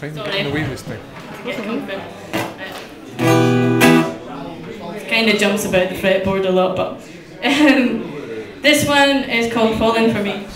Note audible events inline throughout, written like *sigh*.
trying to Sorry. get in the way this time. Get comfy. Kind of jumps about the fretboard a lot, but *laughs* um, this one is called Falling for Me.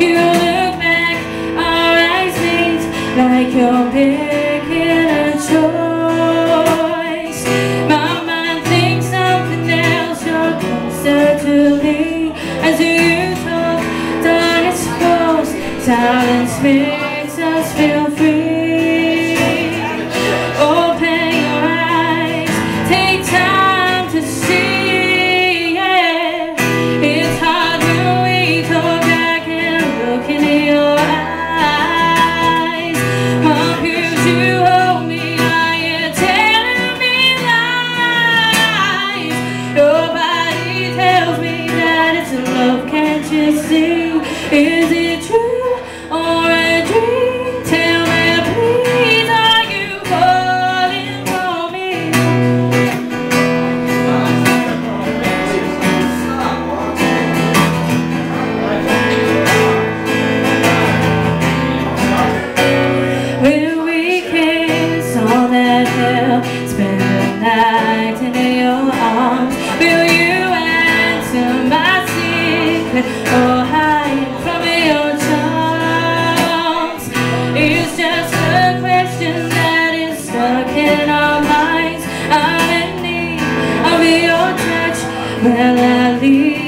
You look back, our eyes meet like you're picking a choice. My mind thinks something else. You're closer to as you talk. Darkness falls, silence makes us feel free. Is it true well I leave.